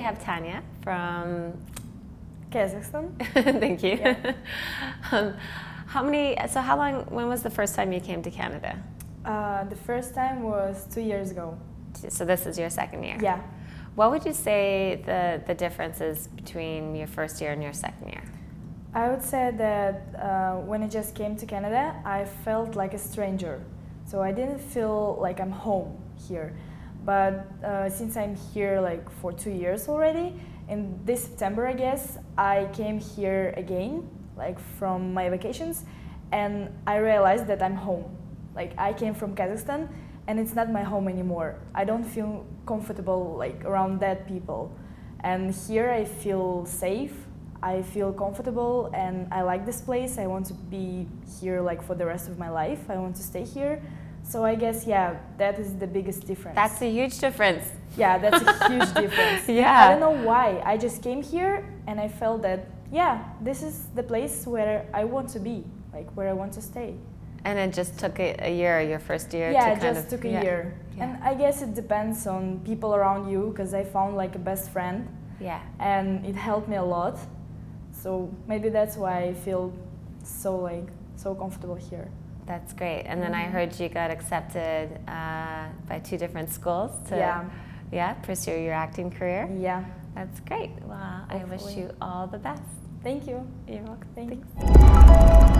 have Tanya from Kazakhstan. Thank you. Yeah. um, how many? So how long? When was the first time you came to Canada? Uh, the first time was two years ago. So this is your second year. Yeah. What would you say the the differences between your first year and your second year? I would say that uh, when I just came to Canada, I felt like a stranger. So I didn't feel like I'm home here. But uh, since I'm here like for two years already, in this September, I guess, I came here again, like from my vacations, and I realized that I'm home. Like I came from Kazakhstan, and it's not my home anymore. I don't feel comfortable like around dead people, and here I feel safe. I feel comfortable, and I like this place. I want to be here like for the rest of my life. I want to stay here. So I guess yeah, that is the biggest difference. That's a huge difference. Yeah, that's a huge difference. Yeah. I don't know why. I just came here and I felt that yeah, this is the place where I want to be, like where I want to stay. And it just took a, a year, your first year. Yeah, to it kind just of, took a yeah. year. Yeah. And I guess it depends on people around you because I found like a best friend Yeah. and it helped me a lot. So maybe that's why I feel so like so comfortable here. That's great. And then I Mhm. heard you got accepted uh, by two different schools to Yeah. yeah, pursue your acting career. Yeah. That's great. Well, I wish you all the best. Thank you. You're welcome. Thank you. Thanks.